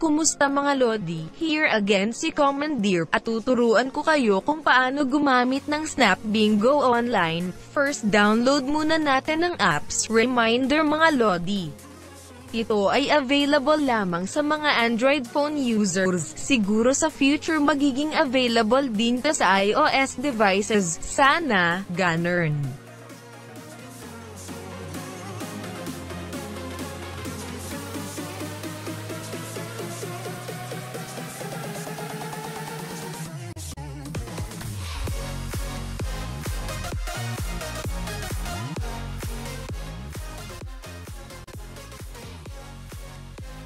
Kumusta mga Lodi? Here again si Commandeer at tuturuan ko kayo kung paano gumamit ng Snap Bingo online. First download muna natin ang apps. Reminder mga Lodi. Ito ay available lamang sa mga Android phone users. Siguro sa future magiging available din to sa iOS devices. Sana, ganern.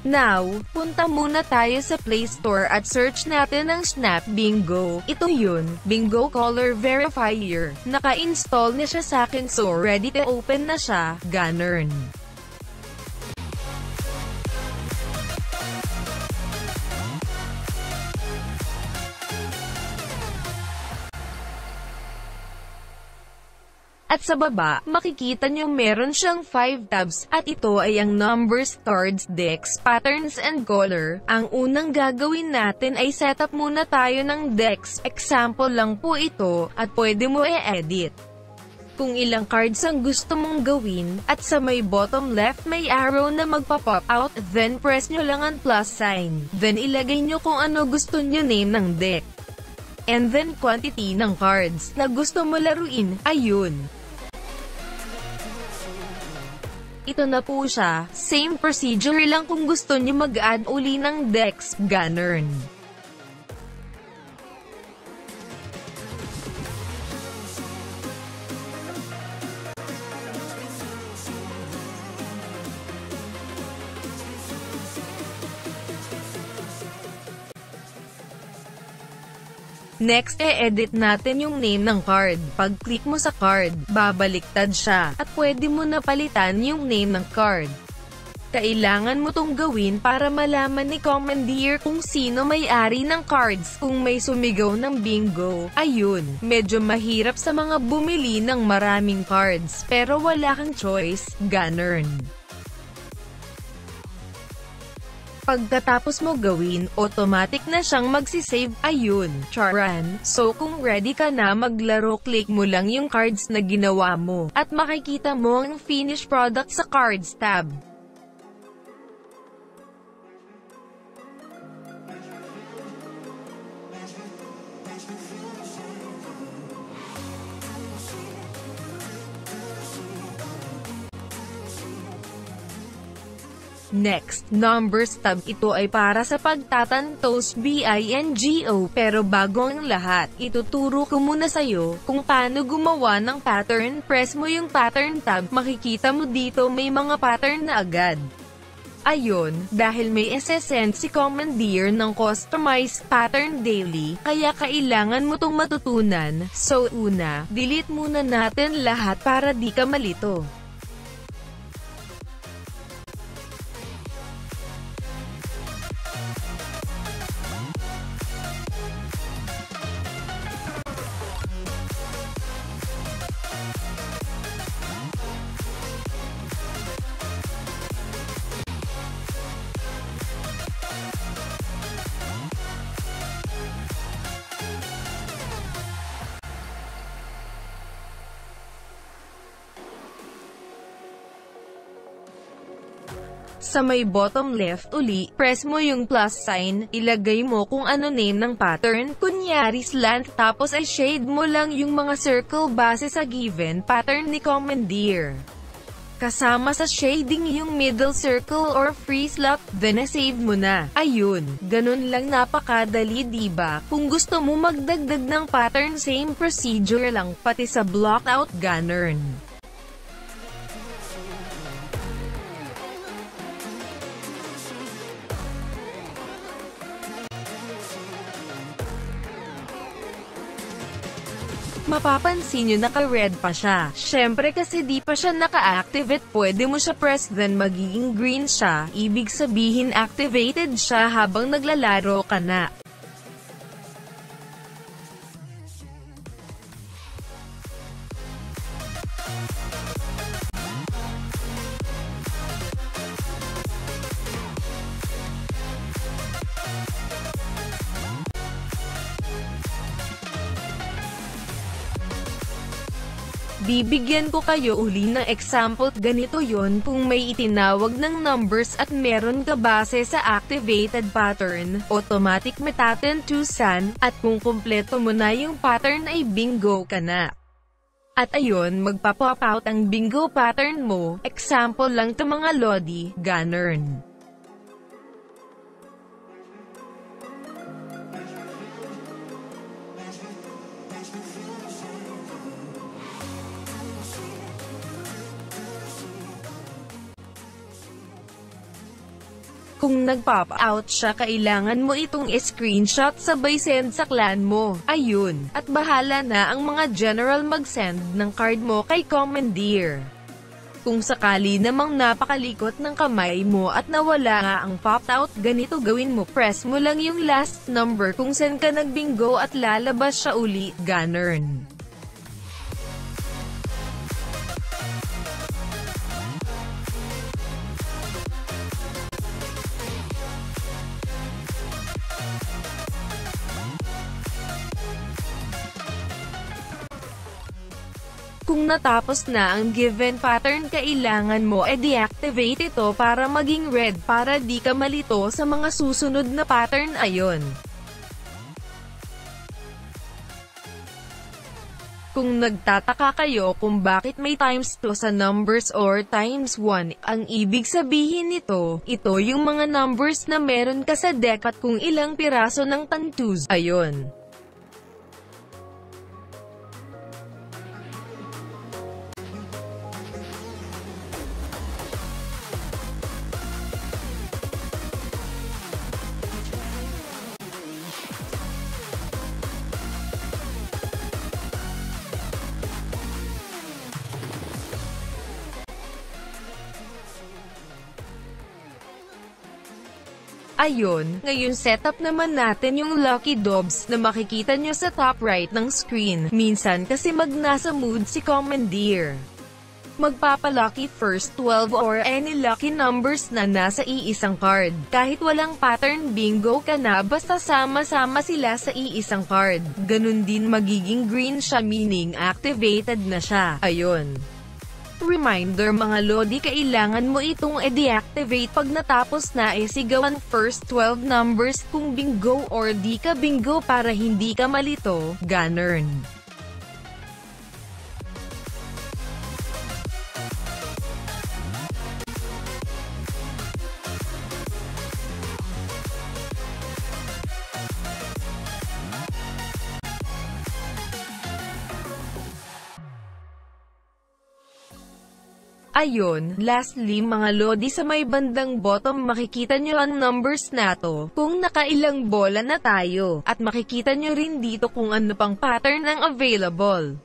Now, punta muna tayo sa Play Store at search natin ang Snap Bingo. Ito yun, Bingo Color Verifier. Naka-install na siya sa akin so ready to open na siya, ganern. At sa baba, makikita nyo meron siyang 5 tabs, at ito ay ang numbers, cards, decks, patterns, and color. Ang unang gagawin natin ay setup muna tayo ng decks, example lang po ito, at pwede mo i-edit kung ilang cards ang gusto mong gawin, at sa may bottom left may arrow na magpa-pop out, then press nyo lang ang plus sign. Then ilagay nyo kung ano gusto nyo name ng deck. And then quantity ng cards na gusto mo laruin, ayun. Ito na po siya, same procedure lang kung gusto niyo mag-add uli ng decks, ganern. Next, e-edit natin yung name ng card. Pag-click mo sa card, babaliktad siya, at pwede mo na palitan yung name ng card. Kailangan mo tong gawin para malaman ni Commandeer kung sino may-ari ng cards kung may sumigaw ng bingo. Ayun, medyo mahirap sa mga bumili ng maraming cards, pero wala kang choice, ganern. Pagkatapos mo gawin, automatic na siyang magsisave, ayun, charan. So kung ready ka na maglaro, click mo lang yung cards na ginawa mo, at makikita mo ang finished product sa cards tab. Next, numbers tab. Ito ay para sa pagtatantos BINGO. Pero bago ang lahat, ituturo ko muna sa'yo kung paano gumawa ng pattern. Press mo yung pattern tab, makikita mo dito may mga pattern na agad. Ayon, dahil may SSN si Commandeer ng customized pattern daily, kaya kailangan mo tong matutunan. So una, delete muna natin lahat para di ka malito. Sa may bottom left uli, press mo yung plus sign, ilagay mo kung ano name ng pattern, kunyari slant tapos ay shade mo lang yung mga circle base sa given pattern ni Commandeer. Kasama sa shading yung middle circle or free slot, then na-save mo na. Ayun, ganun lang napakadali diba? Kung gusto mo magdagdag ng pattern same procedure lang pati sa block out mapapansin nyo naka-red pa siya. Syempre kasi di pa siya naka-activate, pwede mo siya press then magiging green siya, ibig sabihin activated siya habang naglalaro ka na. Bibigyan ko kayo uli ng example, ganito yon kung may itinawag ng numbers at meron ka base sa activated pattern, automatic matatentusan, at kung kumpleto mo na yung pattern ay bingo ka na. At ayun, magpa-pop out ang bingo pattern mo, example lang to mga lodi, ganern. Kung nag-pop out siya kailangan mo itong screenshot sabay send sa clan mo. Ayun. At bahala na ang mga general mag-send ng card mo kay Commandeer. Kung sakali namang napakalikot ng kamay mo at nawala nga ang pop out, ganito gawin mo. Press mo lang yung last number kung saan ka nagbingo at lalabas siya uli. Ganern. Kung natapos na ang given pattern kailangan mo e-deactivate ito para maging red para di ka malito sa mga susunod na pattern ayon. Kung nagtataka kayo kung bakit may times 2 sa numbers or times 1, ang ibig sabihin nito, ito yung mga numbers na meron ka sa deck at kung ilang piraso ng tantus. Ayon. Ayon, ngayon setup naman natin yung Lucky Dobs na makikita nyo sa top right ng screen. Minsan kasi mag nasa mood si Commandeer. Magpapalocky first 12 or any lucky numbers na nasa iisang card. Kahit walang pattern bingo ka na basta sama-sama sila sa iisang card. Ganun din magiging green siya meaning activated na siya. Ayon. Reminder mga Lodi kailangan mo itong e-deactivate pag natapos na isigawan first 12 numbers kung bingo or di ka bingo para hindi ka malito, ganern. Ayon, lastly mga lodi sa may bandang bottom makikita nyo ang numbers nato, kung nakailang bola na tayo, at makikita nyo rin dito kung ano pang pattern ang available.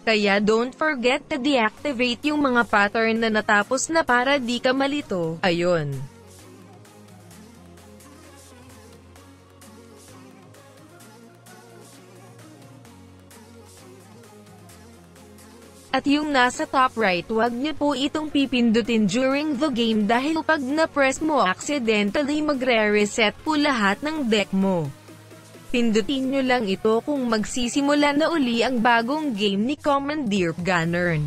Kaya don't forget to deactivate yung mga pattern na natapos na para di ka malito, ayon. At yung nasa top right wag niyo po itong pipindutin during the game dahil pag na-press mo accidentally magre-reset po lahat ng deck mo. Pindutin nyo lang ito kung magsisimula na uli ang bagong game ni Commandeer Gunnern.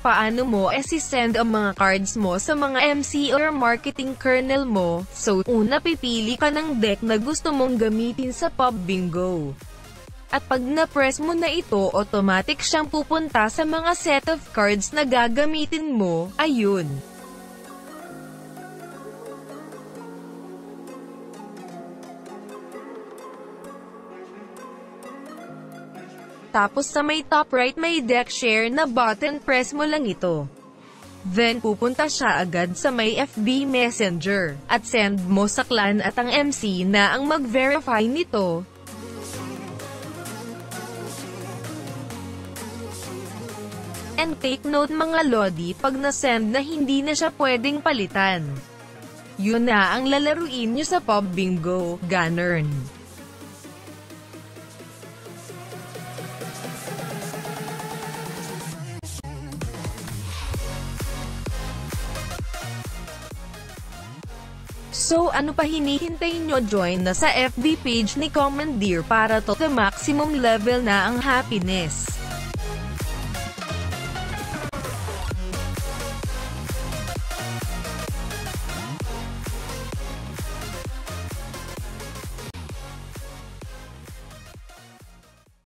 Paano mo esi-send ang mga cards mo sa mga MC or marketing kernel mo. So, una pipili ka ng deck na gusto mong gamitin sa pub bingo. At pag na-press mo na ito, automatic siyang pupunta sa mga set of cards na gagamitin mo, ayun. Tapos sa may top right may deck share na button press mo lang ito. Then pupunta siya agad sa may FB Messenger, at send mo sa clan at ang MC na ang mag-verify nito. And take note mga Lodi pag na-send na hindi na siya pwedeng palitan. Yun na ang lalaruin nyo sa Pub Bingo, Ganern. So ano pa hinihintay nyo join na sa FB page ni Commandeer para to the maximum level na ang happiness.